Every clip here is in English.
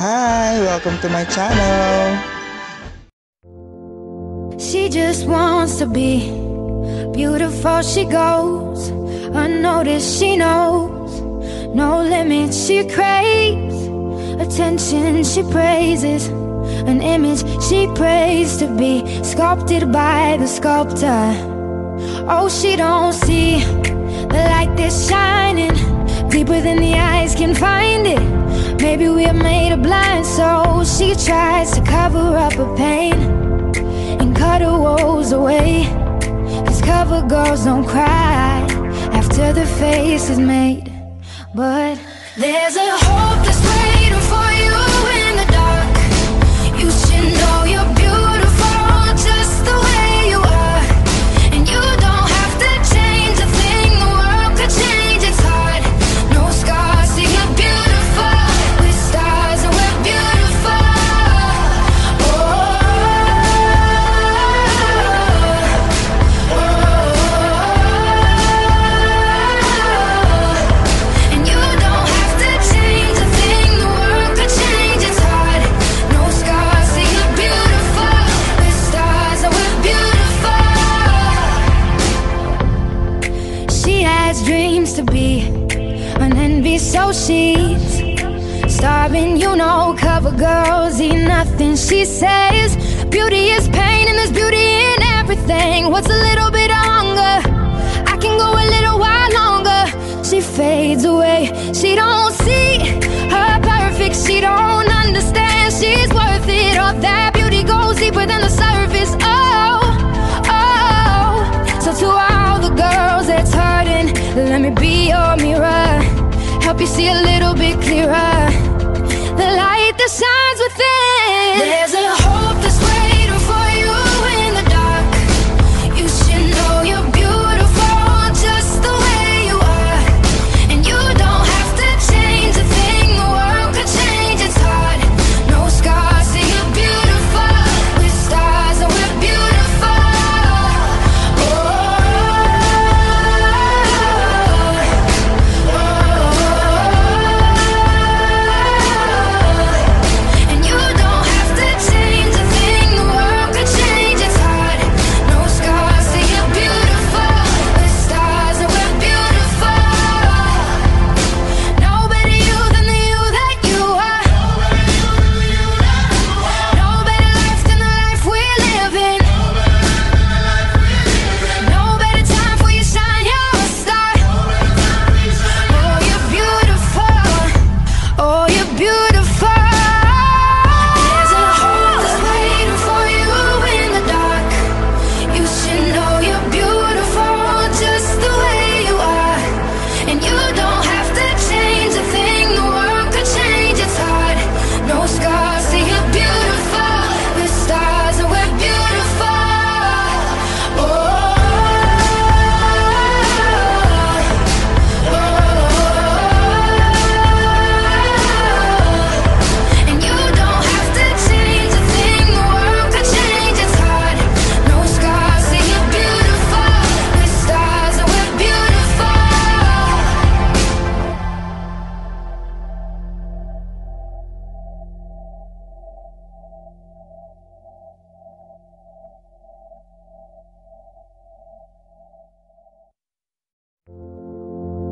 Hi, welcome to my channel. She just wants to be beautiful. She goes unnoticed. She knows no limits. She craves attention. She praises an image she prays to be sculpted by the sculptor. Oh, she don't see the light that's shining deeper than the eyes can find it. Maybe we're made of blind souls. She tries to cover up her pain and cut her woes away. Cause cover girls don't cry after the face is made. But there's a hope to be an envy, so she's starving. You know, cover girls eat nothing. She says, Beauty is pain, and there's beauty in everything. What's a little bit of hunger? I can go a little while longer. She fades away. She don't see her perfect. She don't understand. She's worth it. All that see a little bit clearer. The light that shines within. There's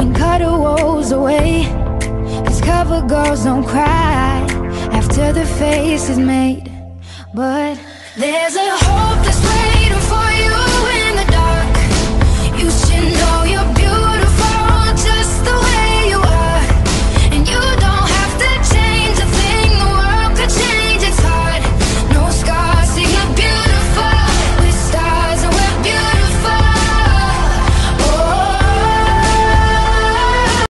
and cut her woes away. Cause cover girls don't cry after the face is made. But there's a hope